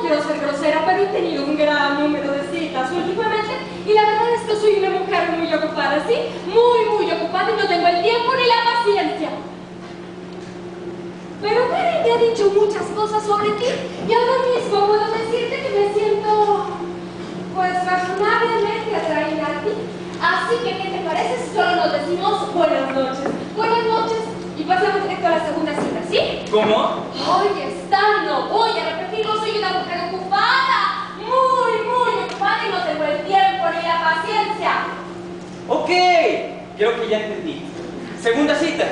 quiero ser grosera, pero he tenido un gran número de citas últimamente y la verdad es que soy una mujer muy ocupada, ¿sí? Muy, muy ocupada y no tengo el tiempo ni la paciencia. Pero Karen te ha dicho muchas cosas sobre ti y ahora mismo puedo decirte que me siento, pues, razonablemente atraída a ti. Así que, ¿qué te parece si solo nos decimos buenas noches? Buenas noches y pasamos directo a la segunda cita, ¿sí? ¿Cómo? Oye, creo que ya entendí. Segunda cita.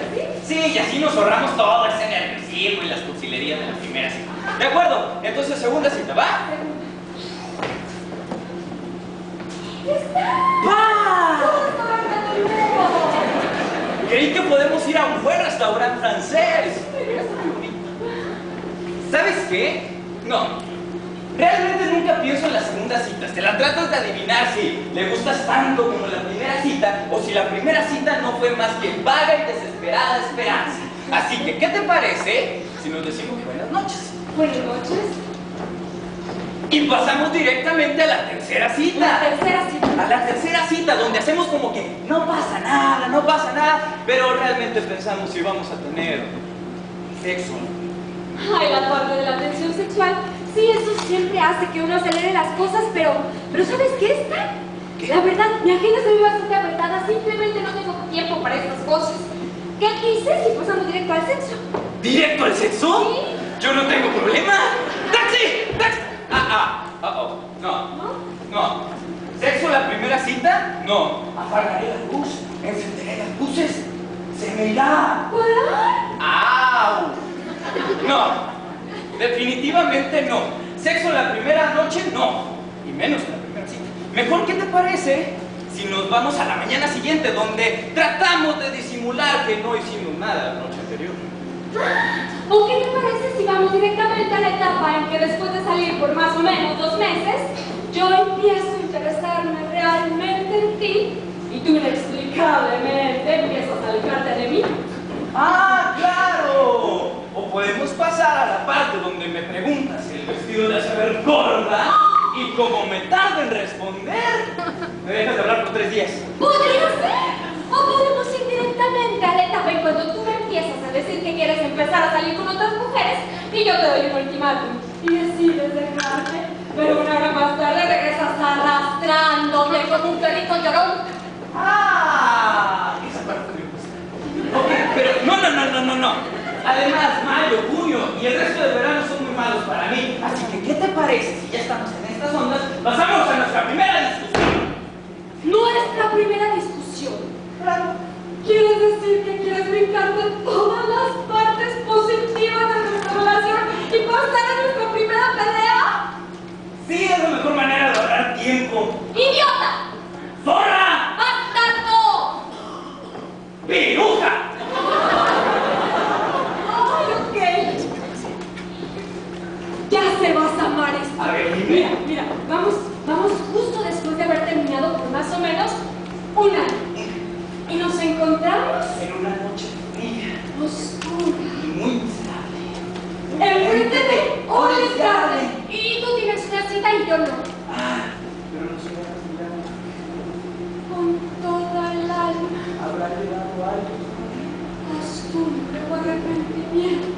Sí, y así nos ahorramos todo ese nerviosismo y las cursilerías de la primera cita. De acuerdo, entonces segunda cita, ¿va? ¡Va! Creí que podemos ir a un buen restaurante francés. ¿Sabes qué? No. Realmente nunca pienso en las segundas citas. Te la tratas de adivinar si le gustas tanto como la primera cita o si la primera cita no fue más que vaga y desesperada esperanza. Así que, ¿qué te parece si nos decimos buenas noches? Buenas noches. Y pasamos directamente a la tercera cita. La tercera cita. A la tercera cita, donde hacemos como que no pasa nada, no pasa nada, pero realmente pensamos si vamos a tener sexo. Ay, la parte de la tensión sexual. Sí, eso siempre hace que uno acelere las cosas, pero, pero ¿sabes qué está? ¿Qué? La verdad, mi agenda se ve bastante apretada, simplemente no tengo tiempo para estas cosas. ¿Qué dices si pasamos directo al sexo? ¿Directo al sexo? Sí. Yo no tengo problema. ¡Taxi! ¡Taxi! Ah, ah, ah, oh, no, ¿No? no. ¿Sexo la primera cita? No. Apagaré la luz, encenderé las luces, se me irá. ¡Au! No, definitivamente no. Sexo la primera noche, no. Y menos en la primera cita. Mejor, ¿qué te parece si nos vamos a la mañana siguiente, donde tratamos de disimular que no hicimos nada la noche anterior? ¿O qué te parece si vamos directamente a la etapa en que después de salir por más o menos dos meses, yo empiezo a interesarme realmente en ti y tú inexplicablemente empiezas a alejarte de mí? ¡Ah, claro! O podemos pasar a la parte donde me preguntas si el vestido te hace ver gorda y como me tardo en responder, me dejas de hablar por tres días. ¡Podría ser! O podemos ir directamente a la etapa en cuando tú me empiezas a decir que quieres empezar a salir con otras mujeres y yo te doy un ultimátum y decides dejarme, pero una hora más tarde regresas arrastrándome como un perrito llorón. ¡Ah! Esa parte me gusta. Ok, pero no, no, no, no, no, no. Además, mayo, junio y el resto de verano son muy malos para mí. Así que, ¿qué te parece si ya estamos en estas ondas? Pasamos a. Nuestra primera discusión. Claro. ¿Quieres decir que quieres brincar de todas las partes positivas de nuestra relación y pasar a nuestra primera pelea? Sí, es la mejor manera de ahorrar tiempo. ¡Idiota! ¡Zorra! ¡Bastardo! ¡Piruja! ¡Ay, ok! Ya se vas a amar esto. A ver. Mira, mira, vamos, vamos justo después de haber terminado por más o menos un año. Y nos encontramos En una noche fría oscura. y muy miserable. Enfrente de Olive Garden. Y tú tienes una cita y yo no. Ah, pero no se me ha olvidado. Con toda el alma, Habrá llegado algo. costumbre o arrepentimiento.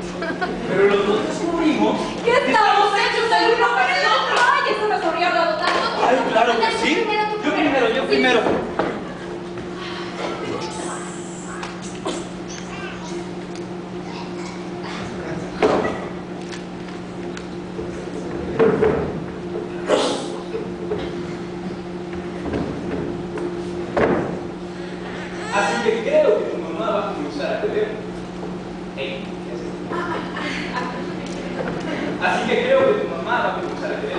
Pero los dos descubrimos ¿Qué estamos hechos el uno para el otro? Ay, eso nos habría hablado tanto. Ay, claro que sí. Yo primero, yo primero. Así que creo que tu mamá va a comenzar a beber. Ey, ¿qué haces? Así que creo que tu mamá va a comenzar a beber.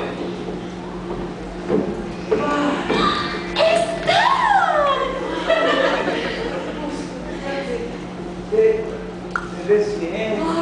Te, te ves bien.